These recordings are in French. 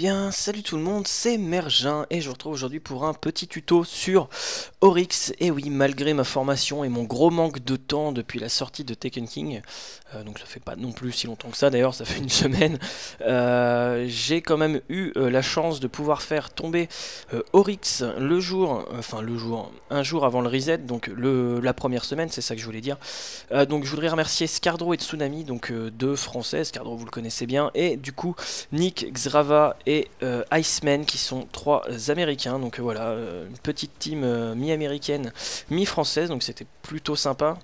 bien, salut tout le monde, c'est Mergin et je vous retrouve aujourd'hui pour un petit tuto sur Oryx. Et oui, malgré ma formation et mon gros manque de temps depuis la sortie de Taken King, euh, donc ça fait pas non plus si longtemps que ça d'ailleurs, ça fait une semaine, euh, j'ai quand même eu euh, la chance de pouvoir faire tomber Oryx le jour, enfin le jour, un jour avant le reset, donc la première semaine, c'est ça que je voulais dire. donc je voudrais remercier Scardro et Tsunami, donc deux français, Scardro vous le connaissez bien, et du coup Nick, Xrava et euh, Iceman qui sont trois américains. Donc euh, voilà, euh, une petite team mi-américaine, mi-française, donc c'était plutôt sympa.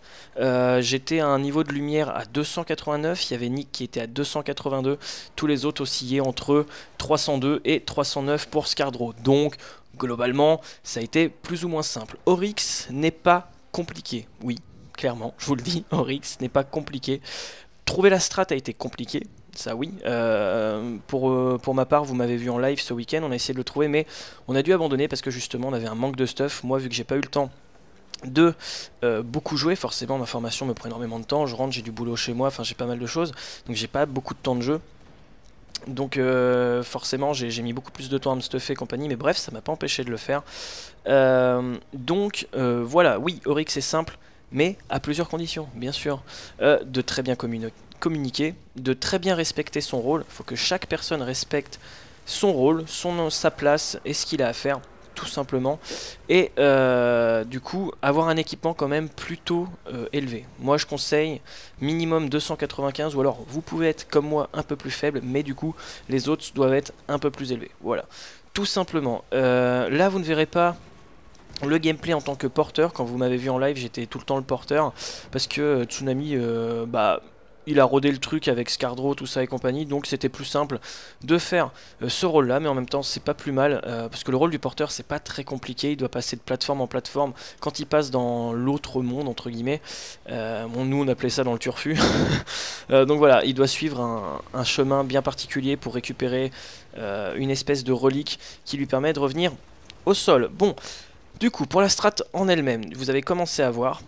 J'étais à un niveau de lumière à 289, il y avait Nick qui était à 282, tous les autres oscillaient entre 302 et 309 pour Scardro. Donc globalement, ça a été plus ou moins simple. Oryx n'est pas compliqué, oui, clairement, je vous le dis, Oryx n'est pas compliqué. Trouver la strat a été compliqué, ça oui. Euh, pour, euh, pour ma part, vous m'avez vu en live ce week-end, on a essayé de le trouver, mais on a dû abandonner parce que justement on avait un manque de stuff. Moi, vu que j'ai pas eu le temps de euh, beaucoup jouer, forcément ma formation me prend énormément de temps, je rentre, j'ai du boulot chez moi, enfin j'ai pas mal de choses, donc j'ai pas beaucoup de temps de jeu. Donc forcément j'ai mis beaucoup plus de temps à me stuffer et compagnie, mais bref, ça m'a pas empêché de le faire. donc voilà, oui, Oryx est simple, mais à plusieurs conditions, bien sûr. de très bien communiquer communiquer, de très bien respecter son rôle. Il faut que chaque personne respecte son rôle, son, sa place et ce qu'il a à faire, tout simplement. Et euh, du coup, avoir un équipement quand même plutôt euh, élevé. Moi, je conseille minimum 295, ou alors vous pouvez être comme moi un peu plus faible, mais du coup, les autres doivent être un peu plus élevés. Voilà, tout simplement. Euh, là, vous ne verrez pas le gameplay en tant que porteur, quand vous m'avez vu en live, j'étais tout le temps le porteur, parce que Tsunami, bah il a rodé le truc avec Scardro, tout ça et compagnie, donc c'était plus simple de faire euh, ce rôle-là, mais en même temps c'est pas plus mal, euh, parce que le rôle du porteur c'est pas très compliqué, il doit passer de plateforme en plateforme quand il passe dans l'autre monde, entre guillemets, euh, nous on appelait ça dans le turfu, donc voilà, il doit suivre un, chemin bien particulier pour récupérer une espèce de relique qui lui permet de revenir au sol. Bon, du coup, pour la strat en elle-même, vous avez commencé à voir,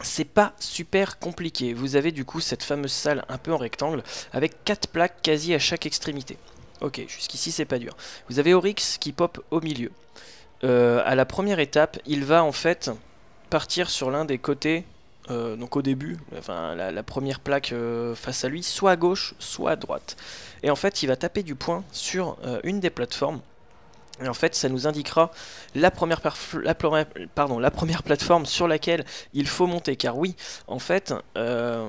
c'est pas super compliqué. Vous avez du coup cette fameuse salle un peu en rectangle avec 4 plaques quasi à chaque extrémité. Ok, jusqu'ici c'est pas dur. Vous avez Oryx qui pop au milieu. Euh, à la première étape, il va en fait partir sur l'un des côtés, euh, donc au début, la, première plaque euh, face à lui, soit à gauche, soit à droite. Et en fait, il va taper du poing sur une des plateformes et en fait, ça nous indiquera la première, plateforme sur laquelle il faut monter. Car oui, en fait, euh,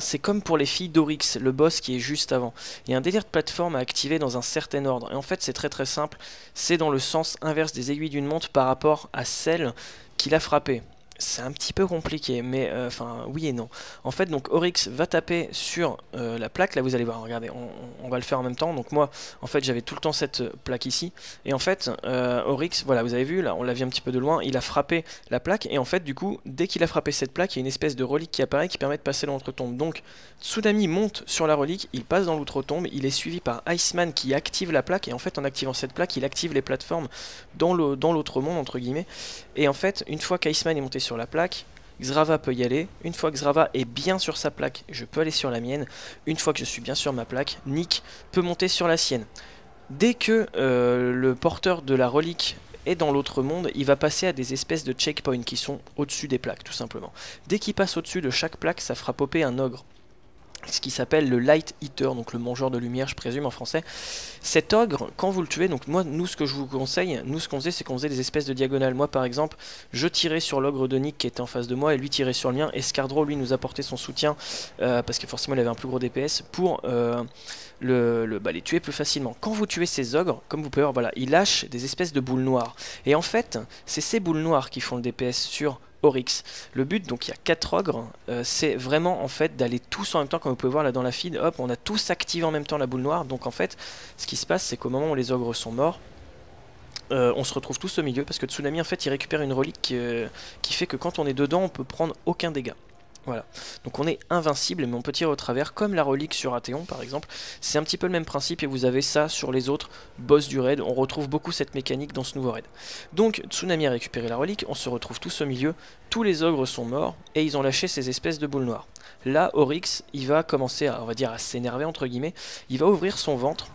c'est comme pour les filles d'Orix, le boss qui est juste avant. Il y a un délire de plateforme à activer dans un certain ordre. Et en fait, c'est très très simple. C'est dans le sens inverse des aiguilles d'une montre par rapport à celle qui l'a frappé c'est un petit peu compliqué, mais euh, enfin oui et non. En fait, donc Oryx va taper sur euh, la plaque. Là, vous allez voir. Regardez, on, va le faire en même temps. Donc moi, en fait, j'avais tout le temps cette plaque ici, et en fait, euh, Oryx, voilà, vous avez vu là, on l'a vu un petit peu de loin. Il a frappé la plaque, et en fait, du coup, dès qu'il a frappé cette plaque, il y a une espèce de relique qui apparaît qui permet de passer dans l'outre-tombe. Donc, Tsunami monte sur la relique, il passe dans l'outre-tombe, il est suivi par Iceman qui active la plaque, et en fait, en activant cette plaque, il active les plateformes dans l'autre monde entre guillemets. Et en fait, une fois qu'Iceman est monté sur la plaque, Xrava peut y aller. Une fois que Xrava est bien sur sa plaque, je peux aller sur la mienne. Une fois que je suis bien sur ma plaque, Nick peut monter sur la sienne. Dès que euh, le porteur de la relique est dans l'autre monde, il va passer à des espèces de checkpoints qui sont au-dessus des plaques, tout simplement. Dès qu'il passe au-dessus de chaque plaque, ça fera popper un ogre ce qui s'appelle le Light Eater, donc le mangeur de lumière, je présume en français. Cet ogre, quand vous le tuez, donc moi, nous, ce que je vous conseille, nous, ce qu'on faisait, c'est qu'on faisait des espèces de diagonales. Moi, par exemple, je tirais sur l'ogre de Nick qui était en face de moi, et lui tirait sur le mien. Escardro, lui, nous apportait son soutien, euh, parce que forcément, il avait un plus gros DPS, pour euh, le, bah, les tuer plus facilement. Quand vous tuez ces ogres, comme vous pouvez voir, voilà, ils lâchent des espèces de boules noires. Et en fait, c'est ces boules noires qui font le DPS sur Le but, donc il y a 4 ogres, euh, c'est vraiment en fait d'aller tous en même temps, comme vous pouvez voir là dans la feed, hop, on a tous activé en même temps la boule noire, donc en fait, ce qui se passe, c'est qu'au moment où les ogres sont morts, euh, on se retrouve tous au milieu, parce que Tsunami en fait il récupère une relique euh, qui fait que quand on est dedans, on peut prendre aucun dégât. Voilà, donc on est invincible, mais on peut tirer au travers, comme la relique sur Athéon par exemple. C'est un petit peu le même principe et vous avez ça sur les autres boss du raid. On retrouve beaucoup cette mécanique dans ce nouveau raid. Donc Tsunami a récupéré la relique, on se retrouve tous au milieu, tous les ogres sont morts et ils ont lâché ces espèces de boules noires. Là, Oryx, il va commencer à, à s'énerver entre guillemets, il va ouvrir son ventre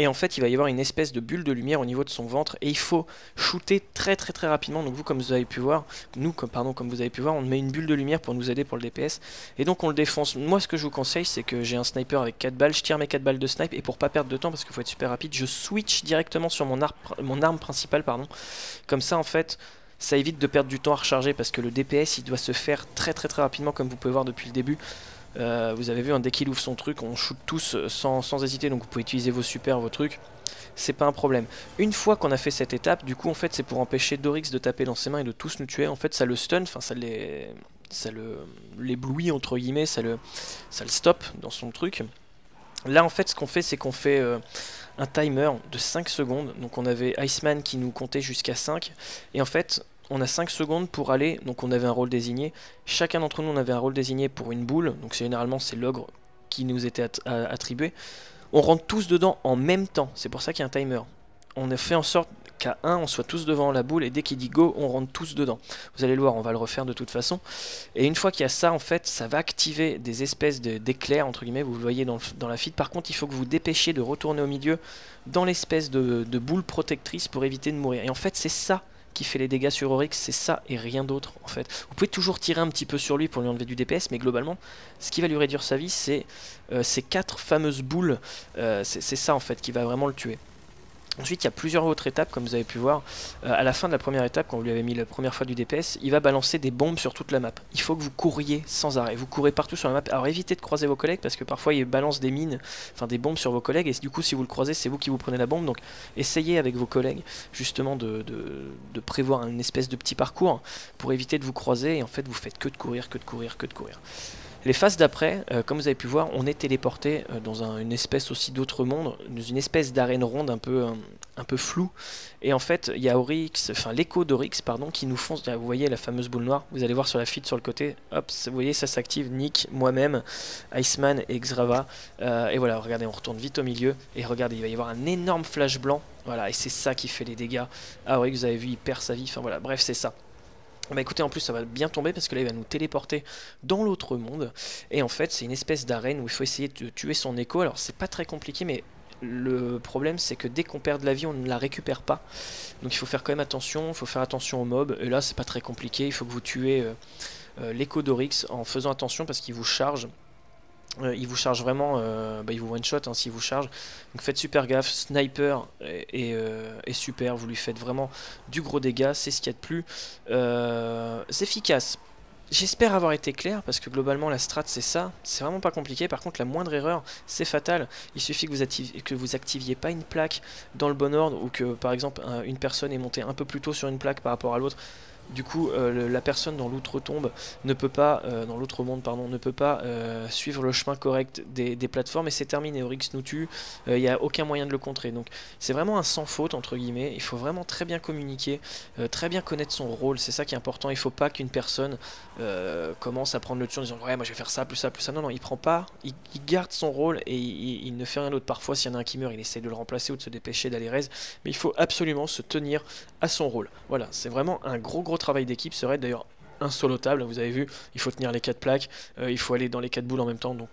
Et en fait, il va y avoir une espèce de bulle de lumière au niveau de son ventre et il faut shooter très très très rapidement. Donc vous, comme vous avez pu voir, nous, comme, pardon, comme vous avez pu voir, on met une bulle de lumière pour nous aider pour le DPS. Et donc on le défonce. Moi, ce que je vous conseille, c'est que j'ai un sniper avec 4 balles, je tire mes 4 balles de snipe et pour pas perdre de temps, parce qu'il faut être super rapide, je switch directement sur mon, mon arme principale. pardon. Comme ça, en fait, ça évite de perdre du temps à recharger parce que le DPS, il doit se faire très très très rapidement, comme vous pouvez voir depuis le début. Euh, vous avez vu, hein, dès qu'il ouvre son truc, on shoot tous sans, sans, hésiter, donc vous pouvez utiliser vos super, vos trucs. C'est pas un problème. Une fois qu'on a fait cette étape, du coup, en fait, c'est pour empêcher Dorix de taper dans ses mains et de tous nous tuer. En fait, ça le stun, enfin, ça les... ça l'éblouit, entre guillemets, ça le... ça le stop dans son truc. Là, en fait, ce qu'on fait, c'est qu'on fait... Euh, un timer de 5 secondes. Donc on avait Iceman qui nous comptait jusqu'à 5. Et en fait, on a 5 secondes pour aller, donc on avait un rôle désigné. Chacun d'entre nous, on avait un rôle désigné pour une boule, donc généralement c'est l'ogre qui nous était attribué. On rentre tous dedans en même temps, c'est pour ça qu'il y a un timer. On a fait en sorte qu'à 1, on soit tous devant la boule, et dès qu'il dit go, on rentre tous dedans. Vous allez le voir, on va le refaire de toute façon. Et une fois qu'il y a ça, en fait, ça va activer des espèces d'éclairs, entre guillemets, vous le voyez dans, la feed. Par contre, il faut que vous dépêchiez de retourner au milieu dans l'espèce de boule protectrice pour éviter de mourir. Et en fait, c'est ça qui fait les dégâts sur Oryx, c'est ça et rien d'autre en fait. Vous pouvez toujours tirer un petit peu sur lui pour lui enlever du DPS, mais globalement, ce qui va lui réduire sa vie, c'est euh, ces quatre fameuses boules, euh, c'est ça en fait qui va vraiment le tuer. Ensuite, il y a plusieurs autres étapes, comme vous avez pu voir. Euh, à la fin de la première étape, quand vous lui avez mis la première fois du DPS, il va balancer des bombes sur toute la map. Il faut que vous couriez sans arrêt. Vous courez partout sur la map. Alors évitez de croiser vos collègues, parce que parfois il balance des mines, enfin des bombes sur vos collègues, et du coup, si vous le croisez, c'est vous qui vous prenez la bombe. Donc essayez avec vos collègues, justement, de, de prévoir une espèce de petit parcours pour éviter de vous croiser, et en fait, vous faites que de courir, que de courir, que de courir. Les phases d'après, euh, comme vous avez pu voir, on est téléporté euh, dans une espèce aussi d'autre monde, dans une espèce d'arène ronde un peu, un, peu floue. Et en fait, il y a enfin l'écho d'Oryx, pardon, qui nous fonce. Vous voyez la fameuse boule noire, vous allez voir sur la feed sur le côté. Hop, vous voyez, ça s'active. Nick, moi-même, Iceman et Xrava. Euh, et voilà, regardez, on retourne vite au milieu. Et regardez, il va y avoir un énorme flash blanc. Voilà, et c'est ça qui fait les dégâts. Ah, vous avez vu, il perd sa vie. Enfin voilà, bref, c'est ça. Bah écoutez, en plus ça va bien tomber parce que là il va nous téléporter dans l'autre monde. Et en fait c'est une espèce d'arène où il faut essayer de tuer son écho. Alors c'est pas très compliqué mais le problème c'est que dès qu'on perd de la vie on ne la récupère pas. Donc il faut faire quand même attention, il faut faire attention aux mobs. Et là c'est pas très compliqué, il faut que vous tuez euh, euh, l'écho d'Oryx en faisant attention parce qu'il vous charge. Euh, il vous charge vraiment, euh, bah, il vous one shot hein, s'il vous charge. Donc faites super gaffe, sniper est, euh, super, vous lui faites vraiment du gros dégât, c'est ce qu'il y a de plus efficace. J'espère avoir été clair parce que globalement la strat c'est ça, c'est vraiment pas compliqué. Par contre la moindre erreur c'est fatal. Il suffit que vous, que vous activiez pas une plaque dans le bon ordre ou que par exemple une personne est montée un peu plus tôt sur une plaque par rapport à l'autre du coup euh, la personne dans l'outre-tombe ne peut pas, euh, dans l'autre monde pardon, ne peut pas euh, suivre le chemin correct des, plateformes et c'est terminé, Oryx nous tue, il n'y a aucun moyen de le contrer. Donc c'est vraiment un sans faute entre guillemets, il faut vraiment très bien communiquer, très bien connaître son rôle, c'est ça qui est important, il faut pas qu'une personne commence à prendre le dessus en disant ouais moi je vais faire ça, plus ça, plus ça, non non, il prend pas, il, garde son rôle et il, ne fait rien d'autre. Parfois s'il y en a un qui meurt, il essaie de le remplacer ou de se dépêcher d'aller raise, mais il faut absolument se tenir à son rôle. Voilà, c'est vraiment un gros gros travail d'équipe serait d'ailleurs insolotable. Vous avez vu, il faut tenir les quatre plaques, euh, il faut aller dans les quatre boules en même temps, donc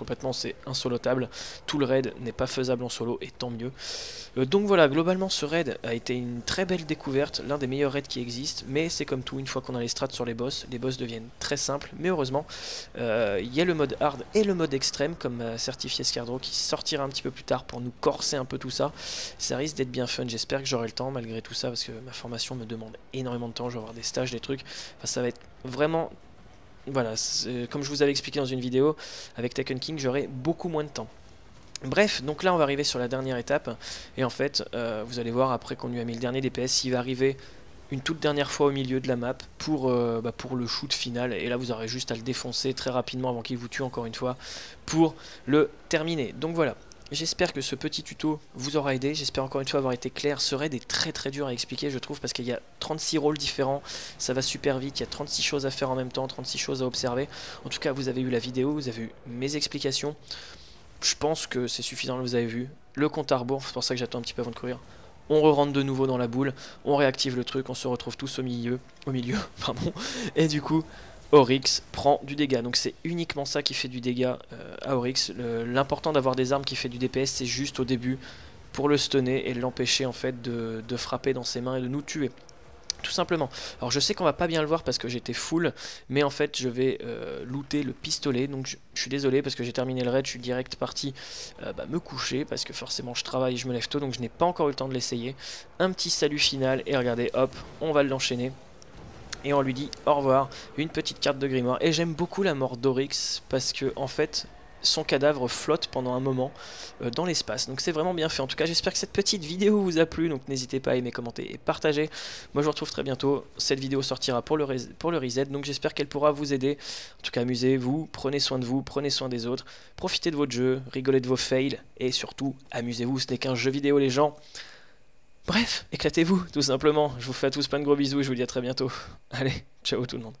complètement c'est insolotable. Tout le raid n'est pas faisable en solo et tant mieux. Euh, donc voilà, globalement ce raid a été une très belle découverte, l'un des meilleurs raids qui existent, mais c'est comme tout, une fois qu'on a les strats sur les boss, les boss deviennent très simples, mais heureusement, euh, il y a le mode hard et le mode extrême, comme certifié Scardro, qui sortira un petit peu plus tard pour nous corser un peu tout ça. Ça risque d'être bien fun, j'espère que j'aurai le temps malgré tout ça, parce que ma formation me demande énormément de temps, je vais avoir des stages, des trucs, enfin, ça va être vraiment voilà, comme je vous avais expliqué dans une vidéo, avec Taken King, j'aurai beaucoup moins de temps. Bref, donc là on va arriver sur la dernière étape, et en fait, euh, vous allez voir, après qu'on lui a mis le dernier DPS, il va arriver une toute dernière fois au milieu de la map euh, bah, pour le shoot final, et là vous aurez juste à le défoncer très rapidement avant qu'il vous tue encore une fois, pour le terminer. Donc voilà, J'espère que ce petit tuto vous aura aidé, j'espère encore une fois avoir été clair, ce raid est très très dur à expliquer je trouve parce qu'il y a 36 rôles différents, ça va super vite, il y a 36 choses à faire en même temps, 36 choses à observer. En tout cas vous avez eu la vidéo, vous avez eu mes explications, je pense que c'est suffisant, vous avez vu. Le compte à rebours, c'est pour ça que j'attends un petit peu avant de courir. On re rentre de nouveau dans la boule, on réactive le truc, on se retrouve tous au milieu, au milieu, pardon, et du coup Oryx prend du dégât. Donc c'est uniquement ça qui fait du dégât euh, à Oryx. L'important d'avoir des armes qui fait du DPS, c'est juste au début pour le stunner et l'empêcher en fait de, frapper dans ses mains et de nous tuer tout simplement. Alors je sais qu'on va pas bien le voir parce que j'étais full, mais en fait je vais euh, looter le pistolet, donc je, suis désolé parce que j'ai terminé le raid, je suis direct parti euh, bah, me coucher parce que forcément je travaille, je me lève tôt, donc je n'ai pas encore eu le temps de l'essayer. Un petit salut final et regardez, hop, on va l'enchaîner. Et on lui dit au revoir, une petite carte de grimoire. Et j'aime beaucoup la mort d'Oryx parce que en fait son cadavre flotte pendant un moment euh, dans l'espace. Donc c'est vraiment bien fait. En tout cas, j'espère que cette petite vidéo vous a plu. Donc n'hésitez pas à aimer, commenter et partager. Moi, je vous retrouve très bientôt. Cette vidéo sortira pour le, pour le reset. Donc j'espère qu'elle pourra vous aider. En tout cas, amusez-vous, prenez soin de vous, prenez soin des autres. Profitez de votre jeu, rigolez de vos fails. Et surtout, amusez-vous. Ce n'est qu'un jeu vidéo, les gens. Bref, éclatez-vous, tout simplement. Je vous fais à tous plein de gros bisous et je vous dis à très bientôt. Allez, ciao tout le monde.